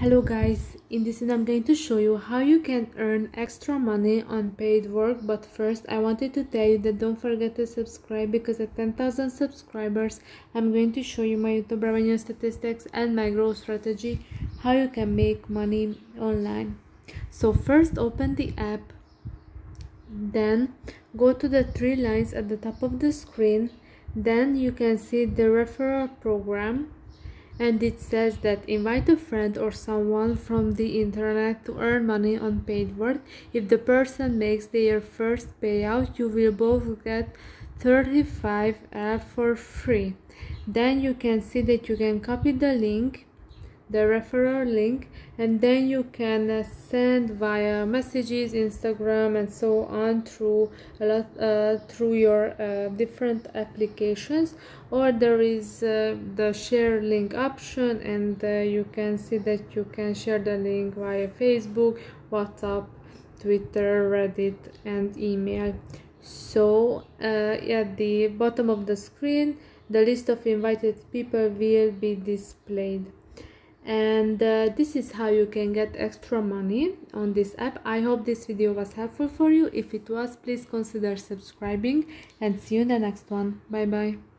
Hello guys, in this video I'm going to show you how you can earn extra money on Paidwork but first I wanted to tell you that don't forget to subscribe because at 10,000 subscribers I'm going to show you my YouTube revenue statistics and my growth strategy how you can make money online. So first open the app then go to the three lines at the top of the screen then you can see the referral program and it says that invite a friend or someone from the internet to earn money on Paidwork. If the person makes their first payout you will both get 35 ads for free. Then you can see that you can copy the link the referral link and then you can uh, send via messages instagram and so on through a lot uh, through your uh, different applications. Or there is uh, the share link option and uh, you can see that you can share the link via facebook whatsapp twitter reddit and email. So uh, at the bottom of the screen the list of invited people will be displayed and uh, this is how you can get extra money on this app. I hope this video was helpful for you. If it was please consider subscribing. And see you in the next one. Bye bye